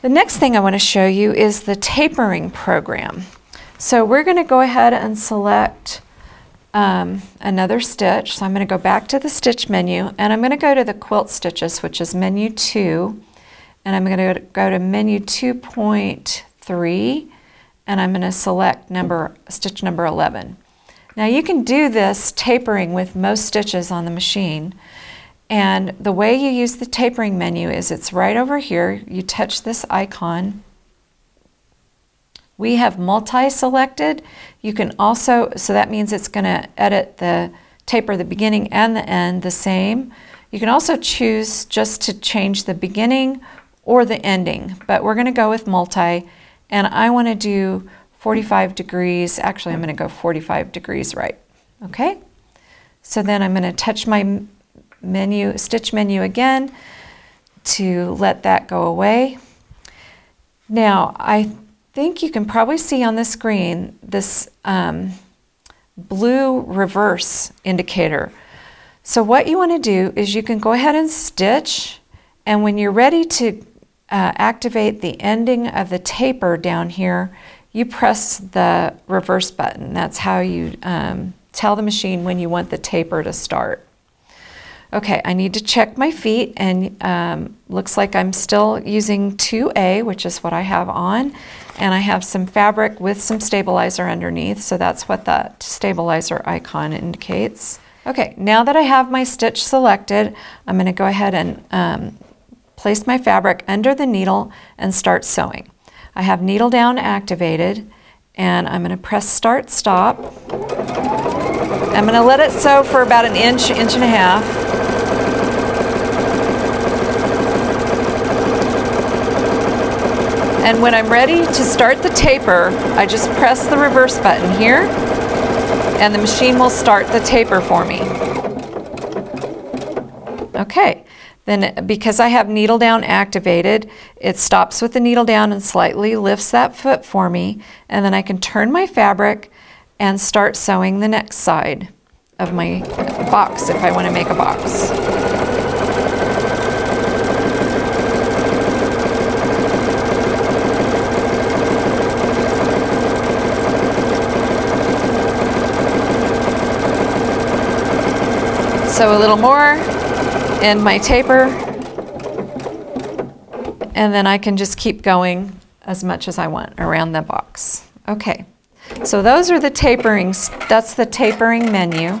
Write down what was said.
The next thing I want to show you is the tapering program. So we're going to go ahead and select um, another stitch. So I'm going to go back to the stitch menu and I'm going to go to the quilt stitches, which is menu 2. And I'm going to go to menu 2.3 and I'm going to select number stitch number 11. Now you can do this tapering with most stitches on the machine. And the way you use the tapering menu is it's right over here. You touch this icon. We have multi-selected. You can also, so that means it's going to edit the taper the beginning and the end the same. You can also choose just to change the beginning or the ending, but we're going to go with multi, and I want to do 45 degrees. Actually, I'm going to go 45 degrees right. Okay? So then I'm going to touch my menu, stitch menu again to let that go away. Now, I think you can probably see on the screen this um, blue reverse indicator. So what you want to do is you can go ahead and stitch, and when you're ready to uh, activate the ending of the taper down here, you press the reverse button. That's how you um, tell the machine when you want the taper to start. Okay, I need to check my feet and um, looks like I'm still using 2A, which is what I have on. And I have some fabric with some stabilizer underneath, so that's what that stabilizer icon indicates. Okay, now that I have my stitch selected, I'm going to go ahead and um, place my fabric under the needle and start sewing. I have needle down activated and I'm going to press start stop. I'm going to let it sew for about an inch, inch and a half. And when I'm ready to start the taper, I just press the reverse button here and the machine will start the taper for me. Okay, then because I have needle down activated, it stops with the needle down and slightly lifts that foot for me. And then I can turn my fabric and start sewing the next side of my box if I want to make a box. So a little more in my taper. And then I can just keep going as much as I want around the box. Okay, so those are the taperings. That's the tapering menu.